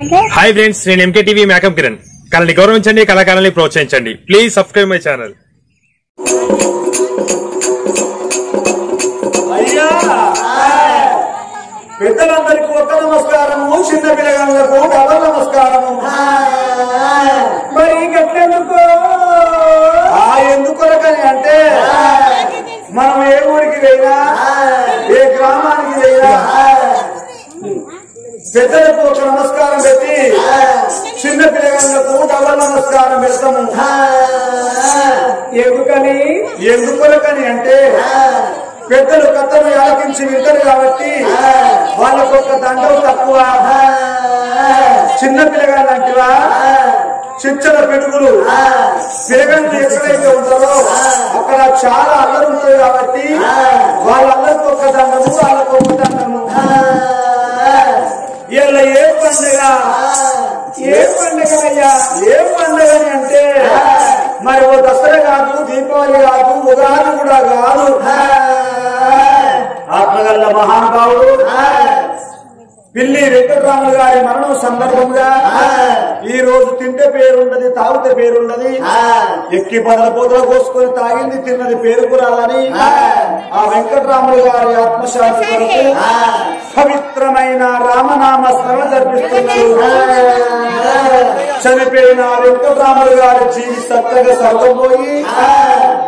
Hi friends నేను MK TV makeup Kiran. కళని గౌరవించండి కళాకారాన్ని ప్రోత్సహించండి. ప్లీజ్ సబ్స్క్రైబ్ మై ఛానల్ అయ్యా! పెద్దలందరికీ ఒక్క నమస్కారము. చిన్న పిల్లగాళ్ళకు డబల్ నమస్కారము. మరి గట్లెందుకు ఆ ఎందుకొరకని అంటే మనం ఏ ఊరికి వెళ్ళినా ఏ గ్రామానికి వెళ్ళినా పెద్దలకు ఒక నమస్కారం పెట్టి చిన్న పిల్లగాళ్ళకు డబల్ నమస్కారం పెడతాము. ఎందుకని? ఎందుకొరకని అంటే పెద్దలు కథను ఆలకించి వింటారు కాబట్టి వాళ్ళకు ఒక దండం తక్కువ. చిన్న పిల్లగాళ్ళంటివా చిచ్చల పిడుగులు పిల్లగాళ్ళు ఎక్కడైతే ఉంటారో అక్కడ చాలా అల్లరి ఉంటుంది కాబట్టి వాళ్ళందరికి ఒక దండము వాళ్ళకు ఒక దండము ఏ పండుగ? ఏ పండుగ అయ్యా? ఏ పండుగ అని అంటే మరి ఓ దసరా కాదు దీపావళి కాదు ఉగాది కూడా కాదు. ఆత్మగల్ల మహానుభావుడు పిల్లి వెంకటరాములు గారి మరణం సందర్భంగా ఈ రోజు తింటే పేరుండదు తాగితే పేరుండదు. ఎక్కి పదల పోతల కోసుకొని తాగింది తిన్నది పేరుకు రాదని ఆ. వెంకటరాములు గారి ఆత్మశాంతి కొరకు పవిత్రమైన రామనామ స్మరణ జరిపిస్తున్నారు. చనిపోయిన వెంకటరాములు గారి జీవి సత్తగా సర్వపోయి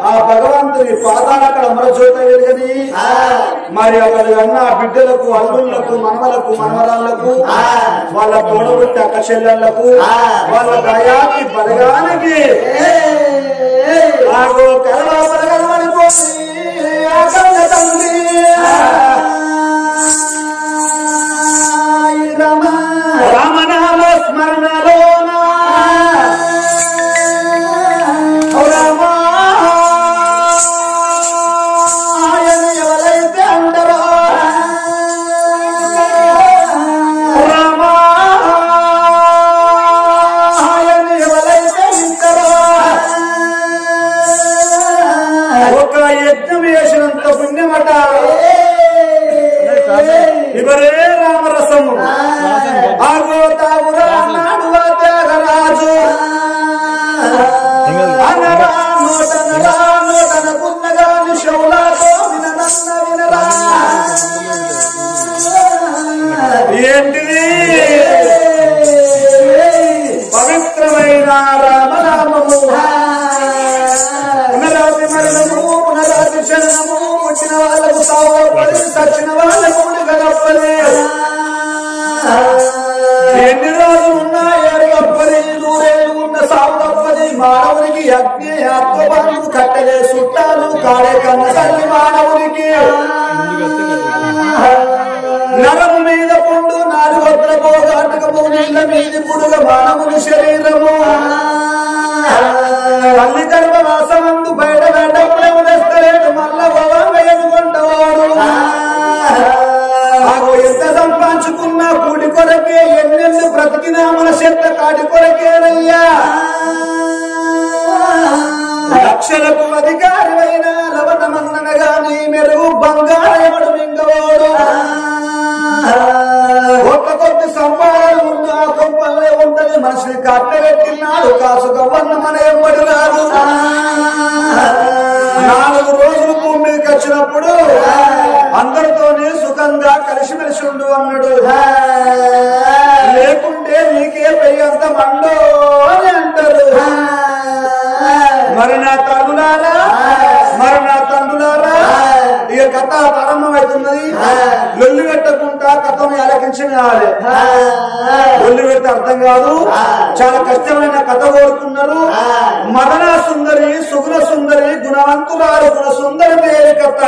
ఆ భగవంతుని పాదాల అక్కడ అమరజ్యోత వెలుగని మరి అక్కడ అన్న బిడ్డలకు అల్లుళ్ళకు మనవలకు మనవరాళ్ళకు వాళ్ళ తోడబుట్టి అక్క చెల్లెళ్ళకు వాళ్ళ దయాకి బలగానికి ఆగో బలగలమనిపోయి మీది బాణములు శరీరము. తల్లి గర్భవాసమందు బయట వేటప్పుడే ఉదస్తలేడు మల్ల భవంగా ఎదుగుంటవాడు. ఎంత సంపాదించుకున్నా కూడి కొరకే ఎన్నెన్ని బ్రతికినా మన చెత్త కాటి కొరకేనయ్యా. లక్షలకు అధికారి కొంపల్లే ఉంటది మనిషిని కట్టబెట్టినాడు కాసు మన ఎమ్మడు రాదు నాలుగు రోజులు భూమి మీదకి వచ్చినప్పుడు అందరితోనే సుఖంగా కలిసిమెలిసి ఉండు అన్నాడు. లేకుంటే నీకే పెయ్యంత మండో అని అంటారు మరి నా తల్లులారా మరి నా తండ్రి ఇక కథ ప్రారంభమవుతున్నది. లొల్లి పెట్టకుండా కథను అలకించిన లొల్లి పెడితే అర్థం కాదు. చాలా కష్టమైన కథ కోరుకున్నారు మదన సుందరి సుగుణ సుందరి గుణవంతురాలు గుణ సుందరి కథ.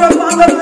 Bangla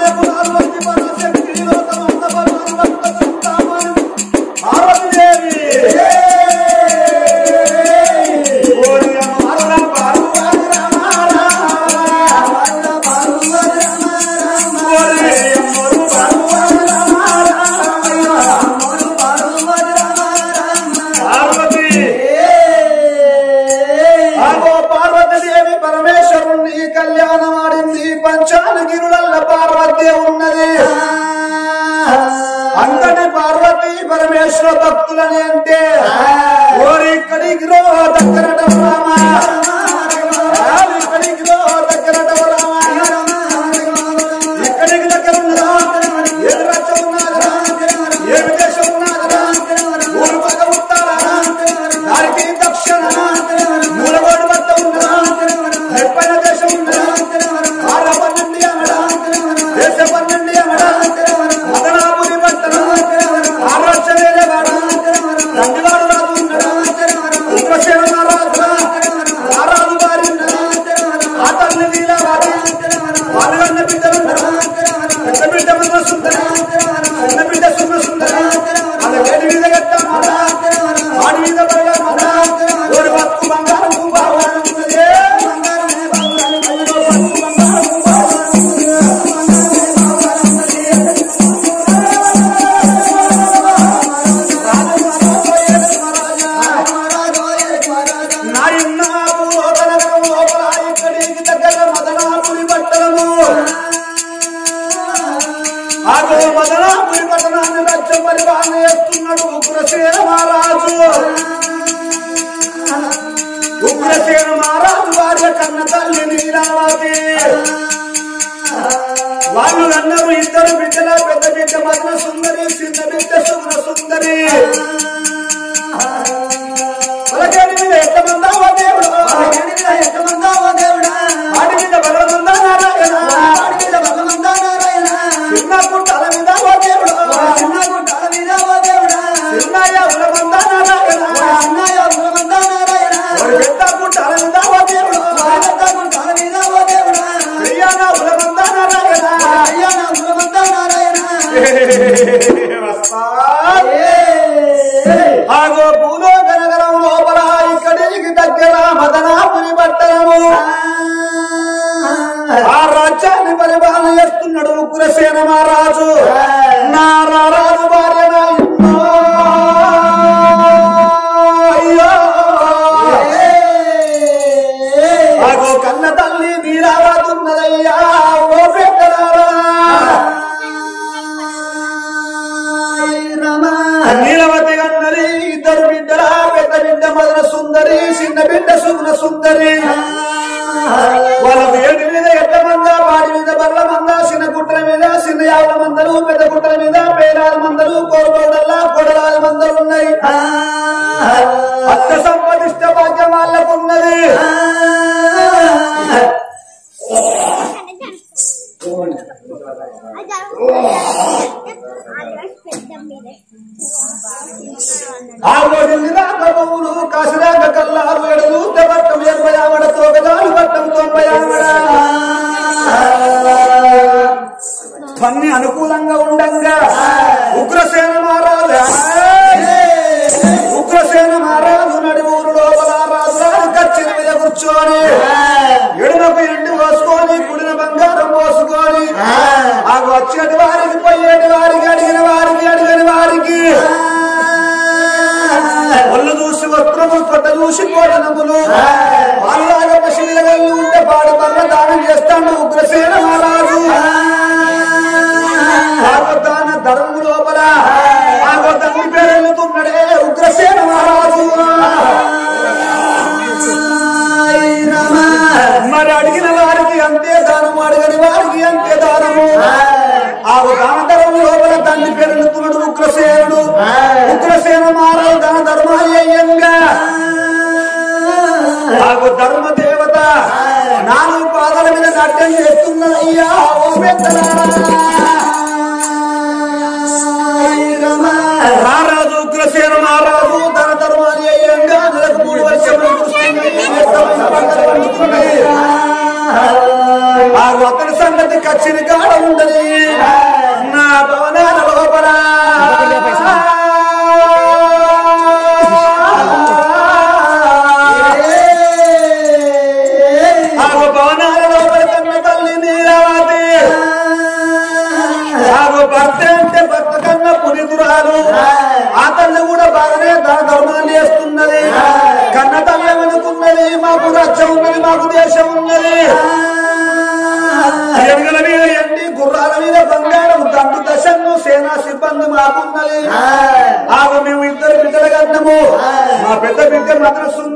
తల్లి నీలావతి వాళ్ళు అన్నారు ఇద్దరు బిడ్డల పెద్ద బిడ్డ మదన సుందరి చిన్న బిడ్డ సుగ్న సుందరి. పలకేడి మీద ఎంతమందావో దేవుడు? పలకేడి మీద ఎంతమందావో దేవుడా? వాటి మీద బలమందా నారాయణ వాటి మీద బలమందా నారాయణ చిన్న గుట్టల మీద ఓ దేవుడు? చిన్న గుట్టల మీద ఓ దేవుడా? చిన్నయ్య ఉలమందా నారాయణ చిన్నయ్య ఉలమందా నారాయణ ఒక పెద్ద గుట్టల మీద ఓ దేవుడు? వస్తా మదన సుందరి చిన్న బిడ్డ సుగుణ సుందరి వాళ్ళ వేడి మీద ఎడ్ల మంద వాడి మీద బర్ల మంద చిన్న గుట్టల మీద చిన్న యావుల మందలు పెద్ద గుట్టల మీద పేరాల మందలు కోరబోడల్లా కొడలాల మందలు ఉన్నాయి అత్త సంపదిష్ట భాగ్యం వాళ్ళకున్నది ఆ పన్ని అనుకూలంగా ఉండంగా. ఉగ్రసేన మహారాజు. ఉగ్రసేన మహారాజు నడిమూరు లోపల రాజురాజు కచ్చిన మీద కూర్చొని ఎడుమకు ఎండు పోసుకొని కుడిన బంగారం పోసుకొని ఆ వచ్చేటి వారికి పోయేటి వారికి అడిగిన వారికి అడిగిన వారికి. ఒళ్ళు చూసి వస్త్రము కొట్ట చూసి కోటనములు వాళ్ళలాగా పశువుల వెళ్ళి ఉంటే పాడు దానం చేస్తాడు ఉగ్రసేన మహారాజు. భాగవతాన ధర్మము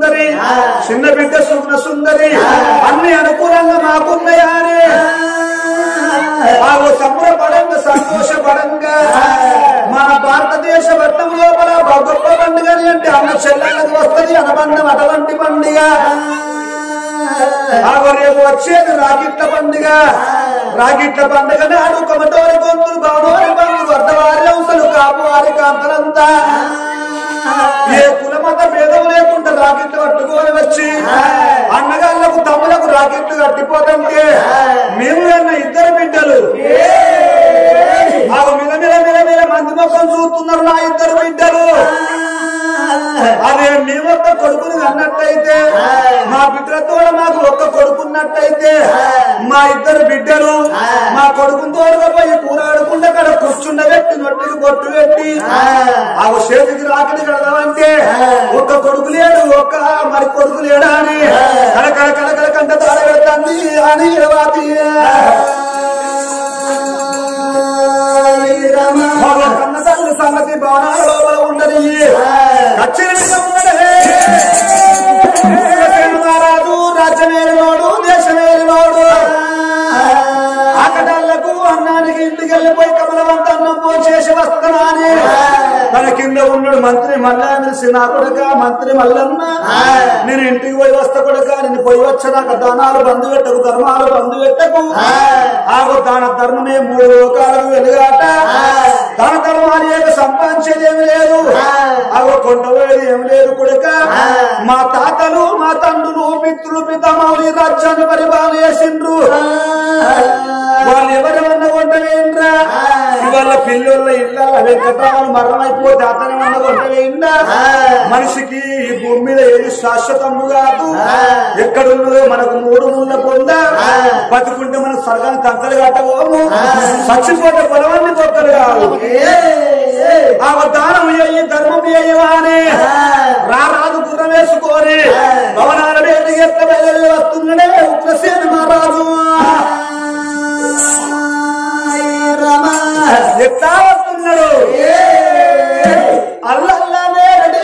సుందరి చిన్న బిడ్డ సుగ్న సుందరి అన్ని అనుకూలంగా మాకున్నాయా ఆగు సంబరపడంగా సంతోషపడంగా మన భారతదేశ వర్ణం లోపల గొప్ప పండుగ అంటే అన్న చెల్లెళ్ళకి వస్తుంది అనుబంధం అటువంటి పండుగ. రేపు వచ్చేది రాగిట్ల పండుగ. రాగిట్ల పండుగ నాడు కొమటోరి గొంతులు భవనోరి బంధులు అర్ధవారి అంశలు కాపు వారి కాంతలంతా. ఏ కులమత భేదం లేకుండా రాకెట్లు కట్టుకొని వచ్చి అన్నగాళ్ళకు తమ్ములకు రాకెట్లు కట్టిపోతుంటే మేము అన్న ఇద్దరు బిడ్డలు? మిల మిల మిల మిల మంది మొత్తం చూస్తున్నారు నా ఇద్దరు బిడ్డలు. అదే మేము ఒక్క కొడుకుని అన్నట్టయితే మా బిడ్డలతో మాకు ఒక్క కొడుకున్నట్టయితే మా ఇద్దరు బిడ్డలు మా కొడుకుని తోడుకపోయి కూరాడుకుంటే అక్కడ కూర్చుండబెట్టి నొట్టికి బొట్టు పెట్టి ఆ చేతికి రాకడి కడదామంటే ఒక్క కొడుకు లేడు ఒక్క మరి కొడుకు లేడా అని కలకల కలకల కంట తాడగడుతుంది అని కన్న తల్లి సంగతి భవనాల లోపల ఉండదు మహారాజు రాజ్యమేలినోడు దేశమేలినోడు ఆకటాళ్ళకు అన్నానికి ఇంటికి వెళ్ళిపోయి కమలవంత అన్నం పోసేసి వస్తున్నానే తన కింద ఉన్నాడు మంత్రి మల్లాంధ్ర సినా కొడుక మంత్రి మల్లన్న. నేను ఇంటికి పోయి వస్తా కొడుక నేను పోయి వచ్చాక దానాలు బంధు పెట్టకు ధర్మాలు బంధు పెట్టకు. ఆగు దాన ధర్మమే మూడు లోకాలకు వెలుగాట. దాన ధర్మాలు ఏక సంపాదించేది ఏమి లేదు. ఆగు కొండవేది ఏమి లేదు కొడుక. మా తాతలు మా తండ్రులు మిత్రులు పితామౌలి రాజ్యాన్ని పరిపాలన చేసిండ్రు. వాళ్ళు ఎవరెవరన్న వంటలేంద్రా ఇవాళ పిల్లల ఇళ్ళ వెంకటరామను మరణమైపోతే అతని వంటలేందా మనిషికి ఈ భూమి మీద ఏది శాశ్వతము కాదు. ఎక్కడున్నదో మనకు మూడు ముళ్ళ పొంద? బతుకుంటే మన స్వర్గాన్ని తంకలు కట్టబోము? చచ్చిపోతే పొలవన్నీ పొక్కలు కాదు ఆ దానం అయ్యి ధర్మం అయ్యవానే. రారాదు గుర్రం వేసుకొని భవనాల ఎట్ల వస్తుందనే ఉగ్రసేన మహారాజు. ఎట్లా వస్తున్నాడు అల్లల్లనే ready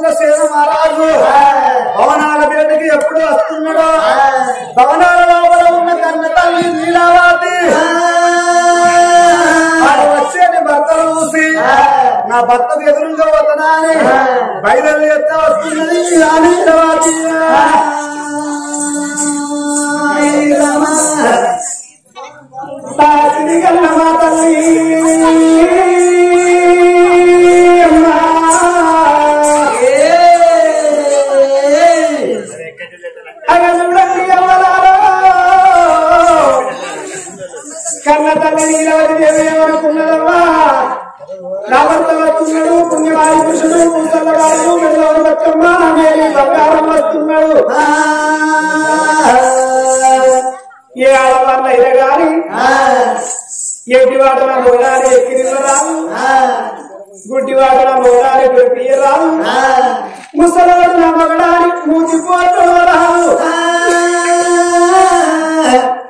ఉగ్రసేన మహారాజు భవనాల పేటకి ఎప్పుడు వస్తున్నాడో భవనాల లోపల ఉన్న కన్న తల్లి నీలావతి వచ్చేది భర్తలు చూసి నా భర్తకు ఎదురుగా వదనా అని బయలుదేరి ఎత్త వస్తున్నది ఆ తాసిని కన్న మా తల్లి అమ్మా.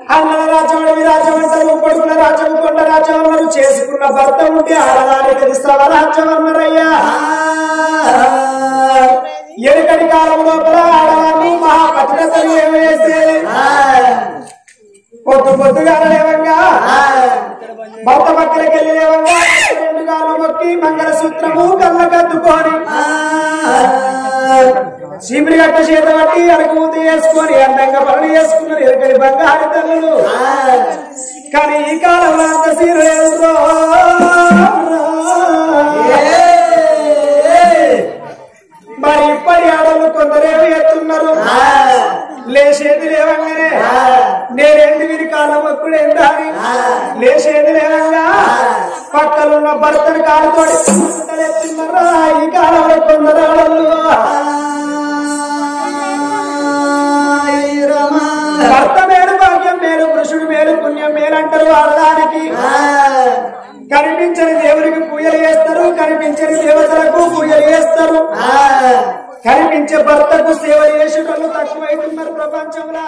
అన్నల రాజ్యం రాజ్యం అంటారు కొడుకుల రాజ్యం కొండ రాజ్యం అన్నారు చేసుకున్న భర్త ఉంటే ఆడదాని తెలుస్తావా రాజ్యం అన్నారయ్యా ఎనకటి కాలం లోపల ఆడవాళ్ళు మహా కఠినతలు ఏమేసేది పొద్దు పొద్దుగా లేవంగా. భర్త పక్కలకి వెళ్ళి లేవంగా. రెండు కాలం మొక్కి మంగళసూత్రము కళ్ళ కద్దుకొని. చీమిడి గట్ట చేత పట్టి అడుగుతూ వేసుకొని అందంగా పనులు చేసుకున్నారు. ఎరకడి బంగారు తల్లులు. కానీ ఈ కాలంలో అంత సీరు లేదు మరి ఇప్పటి ఆడలు కొందరేమో ఎత్తున్నారు. లేచేది లేవంగానే. నేనేంటి వీరి కాలం ఒక్కడు ఎండాలి లేచేది లేవంగా పక్కలున్న భర్తను ఎత్తున్నారా ఈ కాలంలో కొందరు భర్త మేలు భాగ్యం మేలు పురుషుడు మేలు పుణ్యం మేలు అంటారు ఆడదానికి కనిపించని దేవునికి పూజలు చేస్తారు కనిపించని దేవతలకు పూజలు చేస్తారు. కనిపించే భర్తకు సేవ చేసేటోళ్ళు తక్కువైతున్నారు ప్రపంచంలో.